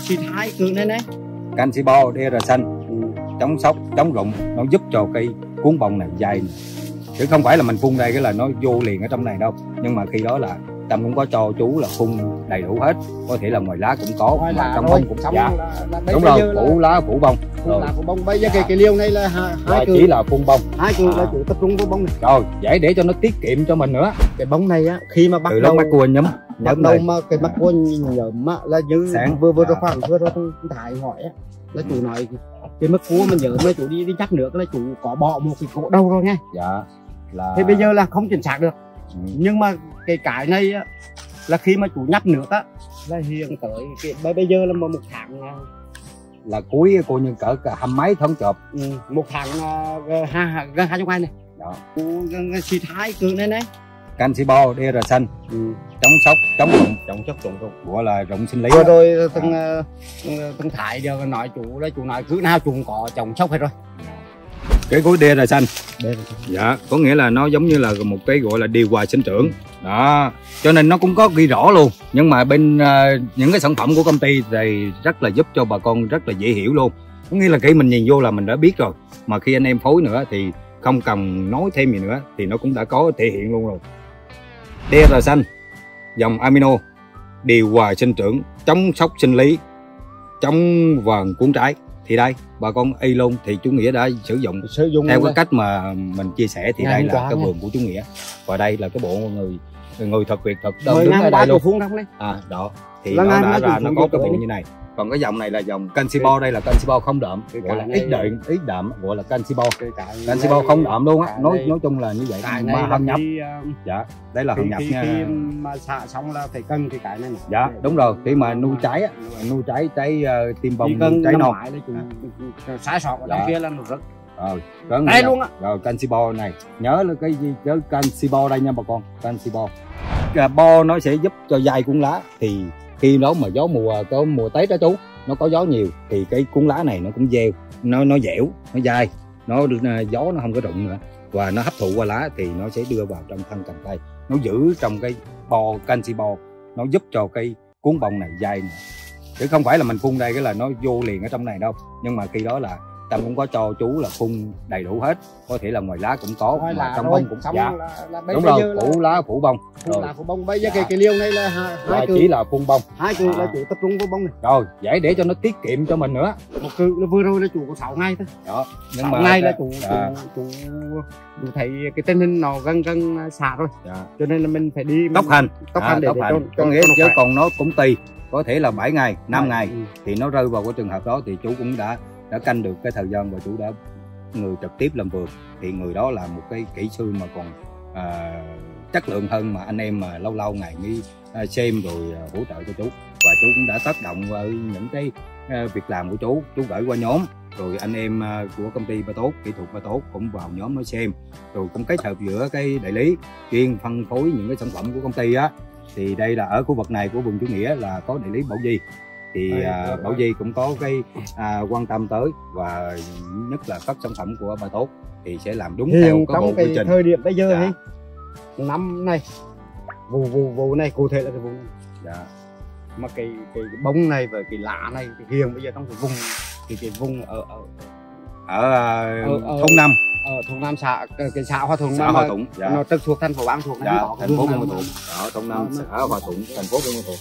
xịt hai cự này này. Canxi bo DR xanh chống sốc chống rụng nó giúp cho cây cuốn bông này dày chứ không phải là mình phun đây cái là nó vô liền ở trong này đâu. Nhưng mà khi đó là Tâm cũng có cho chú là phun đầy đủ hết. Có thể là ngoài lá cũng có Ngoài mà trong bông cũng xong dạ. là, là đúng rồi là- phủ lá phủ bông. Rồi lá của bông. Bây giờ cái cái liều này là hai, chỉ là phun bông. Hai là À. chủ tập trung vào bông này. Rồi dễ để cho nó tiết kiệm cho mình nữa. Cái bông này á khi mà bắt từ đầu mắt cua nhấm bắt đầu mà cái mắt cua nhớm á là như Sáng. vừa vừa rồi Dạ. khoảng vừa rồi thải hỏi á là chủ nói cái mắt cua mà nhớm là chủ đi đi chắc nước là chủ có bỏ một cái cổ đầu rồi nghe dạ là thì bây giờ là không chính xác được. Ừ. nhưng mà cái cái này á là khi mà chủ nhấp nước á là hiện tới cái bây bây giờ là một tháng à, là cuối cô như cỡ cả hăm mấy tháng chộp. Ừ, một tháng à, gần hai gần hai trăm này đó gần xịt hai cự này này canxi bo DR xanh. Ừ. chống sốc chống rụng chống chất chống rụng gọi là rụng sinh lý rồi thằng à. thằng thải giờ nói chủ đó chủ nói cứ nào chủ có trồng sốc hết rồi. Cái gối DR xanh. Đây dạ có nghĩa là nó giống như là một cái gọi là điều hòa sinh trưởng. Đó cho nên nó cũng có ghi rõ luôn. Nhưng mà bên ờ, những cái sản phẩm của công ty thì rất là giúp cho bà con rất là dễ hiểu luôn. Có nghĩa là khi mình nhìn vô là mình đã biết rồi. Mà khi anh em phối nữa thì không cần nói thêm gì nữa thì nó cũng đã có thể hiện luôn rồi DR xanh dòng amino, điều hòa sinh trưởng, chống sốc sinh lý, chống vàng cuốn trái. Thì đây bà con y luôn thì chú nghĩa đã sử dụng. Sử dụng theo cái cách mà mình chia sẻ thì Ngày đây là cái nha. vườn của chú nghĩa. Và đây là cái bộ người người thật việc thật mười đứng ở đây luôn. phun đây à đó. Thì Là nó đã ra nó có cái bộ như này. Còn cái dòng này là dòng canxi bo đây là canxi bo không đậm. Gọi là ít đệm ít đạm gọi là canxi bo cái cái canxi này- bo không đậm luôn á. nói nói chung là như vậy mà hâm nhập à, dạ đây là hâm nhập khi, nha. khi mà xạ xong là phải cân cái cái này dạ đúng rồi. Khi mà nuôi trái á nuôi trái trái uh, tim bông trái non sai sọt ở trong Dạ. kia là nó rất rồi đó đây luôn á. Rồi canxi bo này. Nhớ là cái gì? Nhớ canxi bo đây nha bà con canxi bo. Cái bo nó sẽ giúp cho dai cuốn lá. Thì khi đó mà gió mùa có mùa tết đó chú nó có gió nhiều thì cái cuốn lá này nó cũng gieo. Nó nó dẻo nó dai. Nó được à, gió nó không có rụng nữa. Và nó hấp thụ qua lá thì nó sẽ đưa vào trong thân cành cây. Nó giữ trong cái bo canxi bo. Nó giúp cho cái cuốn bông này dai nữa chứ không phải là mình phun đây cái là nó vô liền ở trong này đâu. Nhưng mà khi đó là Tâm cũng có cho chú là phun đầy đủ hết. Có thể là ngoài lá cũng có Ngoài mà trong thôi, bông cũng xong dạ. là, là đúng rồi giờ là phủ lá phủ bông. Phun rồi. lá của bông. Bây giờ Dạ. cái cái liều này là hai, và hai chỉ là phun bông. Hai là À. chủ tập trung vào bông này. Rồi dễ để cho nó tiết kiệm cho mình nữa. Một cự là vừa rồi là chủ có 6 ngày thôi. Đó nhưng sáu mà ngày là chủ dạ, chủ chủ chủ thấy cái tình hình nó gần gần xả rồi. Dạ. cho nên là mình phải đi tốc hành. Tốc À, hành để, tốc để hành. cho, có nghĩa cho nó chứ còn nó cũng tùy. Có thể là 7 ngày 5 ngày Ừ. thì nó rơi vào cái trường hợp đó thì chú cũng đã đã canh được cái thời gian và chú đã người trực tiếp làm vườn. Thì người đó là một cái kỹ sư mà còn à, chất lượng hơn mà anh em mà lâu lâu ngày đi à, xem rồi à, hỗ trợ cho chú. Và chú cũng đã tác động vào những cái à, việc làm của chú. Chú gửi qua nhóm rồi anh em à, của công ty ba tốt kỹ thuật ba tốt cũng vào nhóm mới xem. Rồi cũng kết hợp giữa cái đại lý chuyên phân phối những cái sản phẩm của công ty á. Thì đây là ở khu vực này của vùng chủ nghĩa là có đại lý bảo di thì rồi. bảo di cũng có cái à, quan tâm tới và nhất là các sản phẩm của ba tốt thì sẽ làm đúng theo hiện cái bộ quy trình thời điểm bây giờ Dạ. ấy năm này vụ vụ vụ này cụ thể là cái vụ này. dạ. mà cái cái, cái bông này và cái lá này cái hiện bây giờ trong cái vùng thì cái vùng ở ở ở à, Ở- ở- thôn năm ở thuộc nam xã cái xã Hòa Thuận xã Hòa Thuận dạ. nó trực thuộc thành phố An Thuộc dạ, thành phố Buôn Ma Thuột ở thôn năm Ờ, xã Hòa Thuận thành phố Buôn Ma Thuột